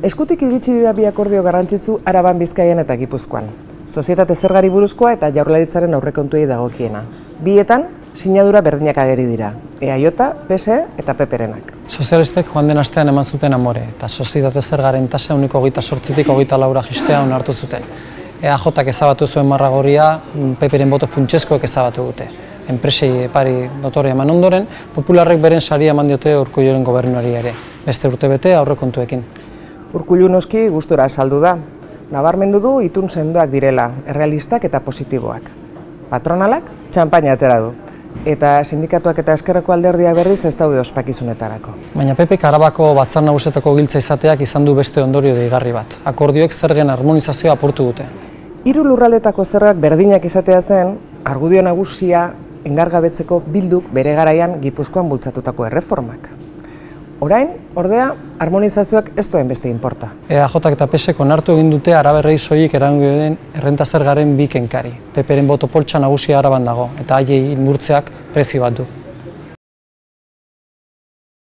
Eskutik iritsi dira bi akordio garrantzitzu Araban Bizkaian eta Gipuzkoan. Sozietate zergari buruzkoa eta jaurlaritzaren aurrekontuei dagokiena. Bietan, sinadura berdinak ageri dira. EAJ, PSE eta PPRenak. Sozialistek joan den astean eman zuten amore, eta sozietate zergaren tasa uniko hogeita sortzitik hogeita laura jistea onartu zuten. EAJak ezabatu zuen marragoria, PPren boto funtseskoek ezabatu dute. Enpresei pari dotorea eman ondoren, popularrek beren saria eman diote urko gobernuari ere. Beste urte bete aurrekontuekin. Urkullu noski gustora saldu da. Nabarmendu du itun sendoak direla, errealistak eta positiboak. Patronalak txampaina atera du. Eta sindikatuak eta eskerreko alderdiak berriz ez daude ospakizunetarako. Baina Pepe Karabako batzar nagusetako giltza izateak izan du beste ondorio deigarri bat. Akordioek zergen harmonizazioa apurtu dute. Hiru lurraldetako zerrak berdinak izatea zen, argudio nagusia engargabetzeko bilduk bere garaian Gipuzkoan bultzatutako erreformak. Orain, ordea, harmonizazioak ez duen beste inporta. EAJ eta PSek onartu egin dute araberrei soilik erango den errentazergaren bi kenkari. Peperen boto poltsa nagusia araban dago, eta haiei murtzeak prezio bat du.